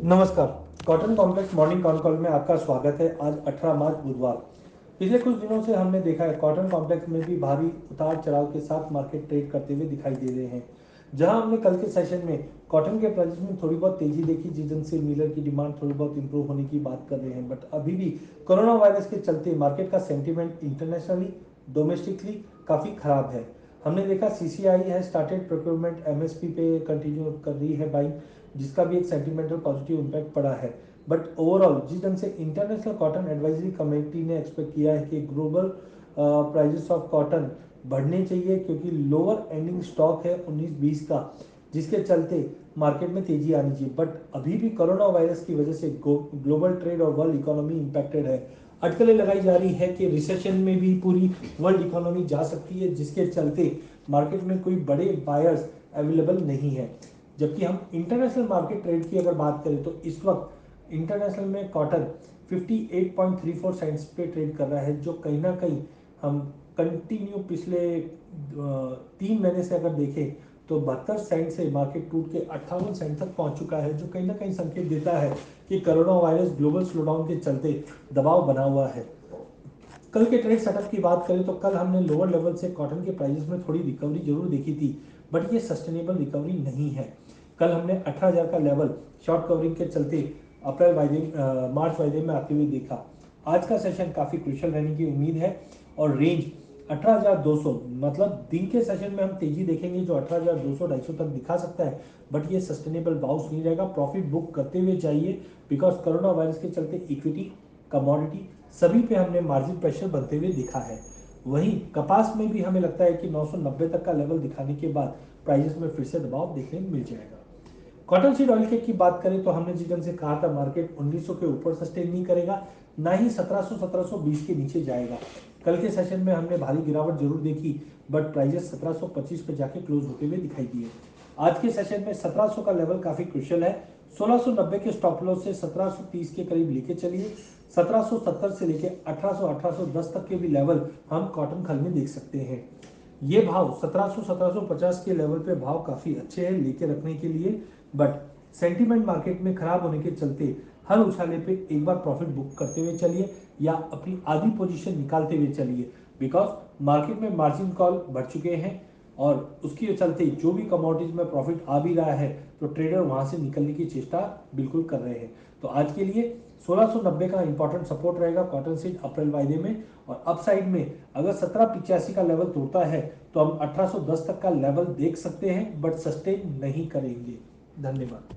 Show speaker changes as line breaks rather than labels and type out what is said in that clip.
नमस्कार। Cotton complex morning con call में आपका स्वागत है। आज 18 मार्च बुधवार। पिछले कुछ दिनों से हमने देखा है कॉटन कॉम्प्लेक्स में भी भारी उतार चढ़ाव के साथ मार्केट ट्रेड करते हुए दिखाई दे रहे हैं। जहाँ हमने कल के सेशन में कॉटन के प्राइस में थोड़ी बहुत तेज़ी देखी, जिस से मिलर की डिमांड थोड़ी बहुत इंप्रूव होने की बात कर रहे हैं। बट अभी भी कोरोना वायरस के चलते मार्केट का सेंटिमेंट इंटरनेशनली डोमेस्टिकली काफ़ी खराब है। हमने देखा सी सी आई है started procurement M S P पे कंटिन्यू कर रही है बाइंग जिसका भी एक सेंटिमेंटल पॉजिटिव इम्पैक्ट पड़ा है। बट ओवरऑल जिस ढंग से इंटरनेशनल कॉटन एडवाइजरी कमेटी ने एक्सपेक्ट किया है कि ग्लोबल प्राइजेस ऑफ़ कॉटन बढ़ने चाहिए, क्योंकि लोअर एंडिंग स्टॉक है 19-20 का, जिसके चलते मार्केट में तेज़ी आनी चाहिए। बट अभी भी कोरोना वायरस की वजह से ग्लोबल ट्रेड और वर्ल्ड इकोनॉमी इंपैक्टेड है। अटकलें लगाई जा रही है कि रिसेशन में भी पूरी वर्ल्ड इकोनॉमी जा सकती है, जिसके चलते मार्केट में कोई बड़े बायर्स अवेलेबल नहीं है। जबकि हम इंटरनेशनल मार्केट ट्रेड की अगर बात करें तो इस वक्त इंटरनेशनल में कॉटन 58.34 सेंट्स पे ट्रेड कर रहा है, जो कहीं ना कहीं हम कंटिन्यू पिछले तीन महीने से अगर देखें तो बहत्तर सेंट से मार्केट टूट के अट्ठावन सेंट तक पहुँच चुका है, जो कहीं ना कहीं संकेत देता है कि कोरोना वायरस ग्लोबल स्लोडाउन के चलते दबाव बना हुआ है। कल के ट्रेड सेटअप की बात करें तो कल हमने लोअर लेवल से कॉटन के प्राइसेस में थोड़ी रिकवरी ज़रूर देखी थी बट ये सस्टेनेबल रिकवरी नहीं है। कल हमने अठारह का लेवल शॉर्ट कवरिंग के चलते अप्रैल वायदे मार्च वायदे में आते हुए देखा। आज का सेशन काफ़ी क्रुशल रहने की उम्मीद है और रेंज 18,200 मतलब दिन के सेशन में हम तेज़ी देखेंगे जो 18,200 250 तक दिखा सकता है। बट ये सस्टेनेबल बाउंस नहीं रहेगा। प्रॉफिट बुक करते हुए चाहिए बिकॉज़ कोरोना वायरस के चलते इक्विटी कमोडिटी सभी पे हमने मार्जिन प्रेशर बनते हुए दिखा है। वहीं कपास में भी हमें लगता है कि 990 तक का लेवल दिखाने के बाद प्राइजेस में फिर से दबाव देखने मिल जाएगा। कॉटन सीड ऑयल के की बात करें तो हमने जिस ढंग से कहा था मार्केट 1900 के ऊपर सस्टेन नहीं करेगा, ना ही 1700 1720 के नीचे जाएगा। कल के सेशन में हमने भारी गिरावट ज़रूर देखी बट प्राइजेस 1725 पे जाके क्लोज होते हुए दिखाई दिए। आज के सेशन में 1700 का लेवल काफ़ी क्रुशियल है। 1690 के स्टॉप लॉस से 1730 के करीब लेके चलिए। 1770 से लेके 1800 1810 तक के भी लेवल हम कॉटन खल में देख सकते हैं। ये भाव 1700 1750 के लेवल पे भाव काफ़ी अच्छे हैं लेके रखने के लिए बट सेंटीमेंट मार्केट में खराब होने के चलते हर उछाले पे एक बार प्रॉफिट बुक करते हुए चलिए या अपनी आधी पोजीशन निकालते हुए चलिए बिकॉज़ मार्केट में मार्जिन कॉल बढ़ चुके हैं। और उसके चलते जो भी कमोडिटीज में प्रॉफिट आ भी रहा है तो ट्रेडर वहाँ से निकलने की चेष्टा बिल्कुल कर रहे हैं। तो आज के लिए 1690 का इंपॉर्टेंट सपोर्ट रहेगा कॉटन सीड अप्रैल वायदे में। और अपसाइड में अगर सत्रह पिचासी का लेवल तोड़ता है तो हम 1810 तक का लेवल देख सकते हैं बट सस्टेन नहीं करेंगे। धन्यवाद।